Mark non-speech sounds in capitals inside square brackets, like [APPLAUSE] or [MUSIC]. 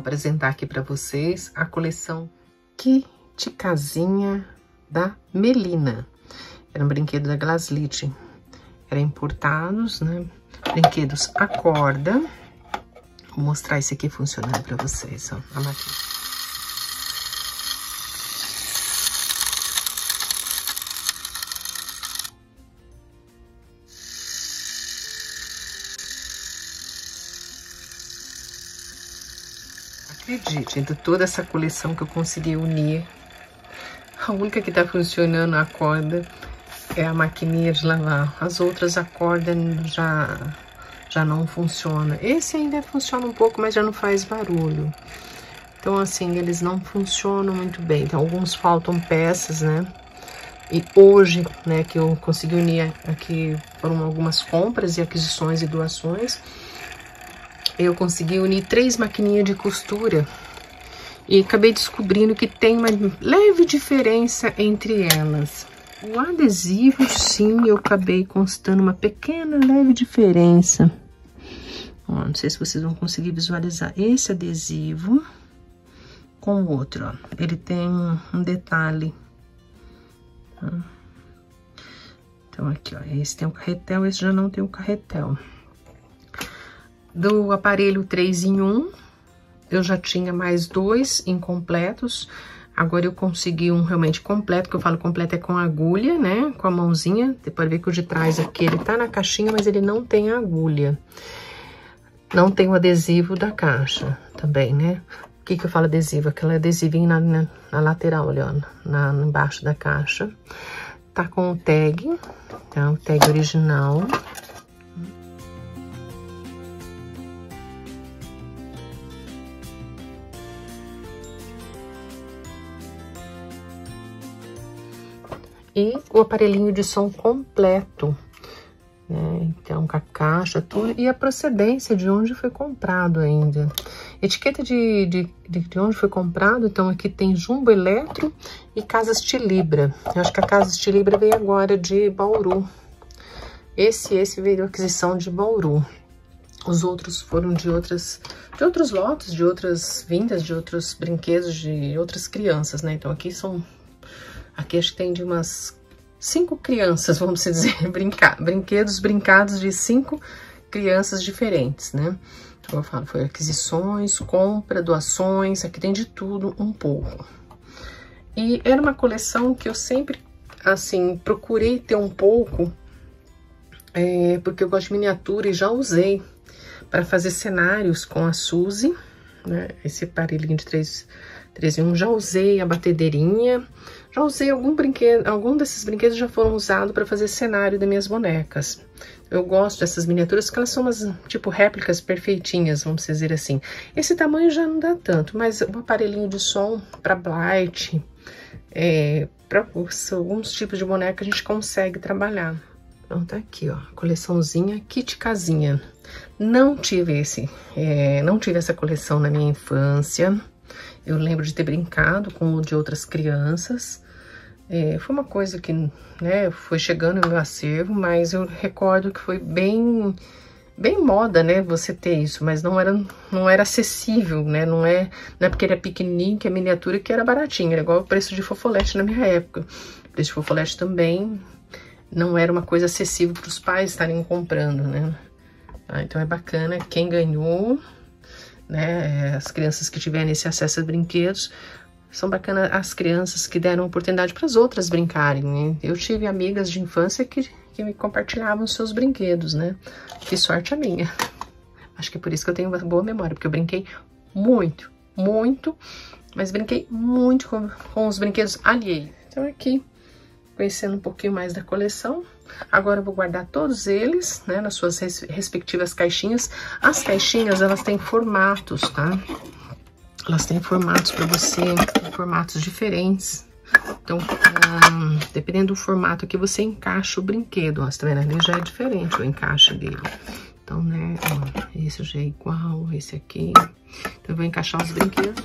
apresentar aqui para vocês a coleção Kit Casinha da Melina. Era um brinquedo da Glaslit. Era importados, né? Brinquedos a corda. Vou mostrar esse aqui funcionando para vocês, ó. A máquina. Acredite, de toda essa coleção que eu consegui unir, a única que tá funcionando a corda é a maquininha de lavar. As outras a corda já, já não funciona. Esse ainda funciona um pouco, mas já não faz barulho. Então, assim, eles não funcionam muito bem. Então, alguns faltam peças, né? E hoje, né, que eu consegui unir aqui, foram algumas compras e aquisições e doações eu consegui unir três maquininhas de costura e acabei descobrindo que tem uma leve diferença entre elas. O adesivo, sim, eu acabei constando uma pequena leve diferença. Ó, não sei se vocês vão conseguir visualizar esse adesivo com o outro, ó. Ele tem um detalhe. Tá? Então, aqui, ó, esse tem o carretel, esse já não tem o carretel. Do aparelho 3 em 1, eu já tinha mais dois incompletos. Agora eu consegui um realmente completo, que eu falo completo é com agulha, né? Com a mãozinha. Você pode ver que o de trás aqui, ele tá na caixinha, mas ele não tem agulha. Não tem o adesivo da caixa também, né? O que que eu falo adesivo? Aquela adesivinho na, na, na lateral, olha, na, embaixo da caixa. Tá com o tag, tá? O tag original. E o aparelhinho de som completo. Né? Então, com a caixa, tudo, e a procedência de onde foi comprado ainda. Etiqueta de, de, de, onde foi comprado, então aqui tem Jumbo Eletro e Casas Tilibra. Eu acho que a Casas Tilibra veio agora de Bauru. Esse esse veio aquisição de Bauru. Os outros foram de outras, de outros lotes, de outras vindas, de outros brinquedos, de outras crianças, né? Então aqui são Aqui acho que tem de umas cinco crianças, vamos dizer, [LAUGHS] brincar, brinquedos brincados de cinco crianças diferentes, né? Então, eu falo, foi aquisições, compra, doações, aqui tem de tudo um pouco. E era uma coleção que eu sempre, assim, procurei ter um pouco, é, porque eu gosto de miniatura e já usei para fazer cenários com a Suzy, né? Esse aparelhinho de 3, 3 em 1, já usei a batedeirinha, já usei algum brinquedo, algum desses brinquedos já foram usados para fazer cenário das minhas bonecas. Eu gosto dessas miniaturas porque elas são umas, tipo, réplicas perfeitinhas, vamos dizer assim. Esse tamanho já não dá tanto, mas um aparelhinho de som para Blight, é, para alguns tipos de boneca a gente consegue trabalhar. Então tá aqui, ó, coleçãozinha Kit Casinha. Não tive esse, é, não tive essa coleção na minha infância. Eu lembro de ter brincado com de outras crianças. É, foi uma coisa que, né, foi chegando no meu acervo, mas eu recordo que foi bem, bem moda, né, você ter isso, mas não era, não era acessível, né, não é, não é porque era pequenininho que é miniatura que era baratinho, era igual o preço de fofolete na minha época. O preço de fofolete também não era uma coisa acessível para os pais estarem comprando, né. Ah, então é bacana, quem ganhou né? As crianças que tiverem esse acesso a brinquedos, são bacanas as crianças que deram oportunidade para as outras brincarem. Né? Eu tive amigas de infância que, que me compartilhavam seus brinquedos, né? Que sorte a minha. Acho que é por isso que eu tenho uma boa memória, porque eu brinquei muito, muito, mas brinquei muito com, com os brinquedos alheios. Então aqui, conhecendo um pouquinho mais da coleção, Agora eu vou guardar todos eles, né, nas suas res respectivas caixinhas. As caixinhas, elas têm formatos, tá? Elas têm formatos para você, formatos diferentes. Então, dependendo do formato que você encaixa o brinquedo, ó, tá vendo? Ali já é diferente o encaixe dele. Então, né, ó, esse já é igual, esse aqui. Então, eu vou encaixar os brinquedos.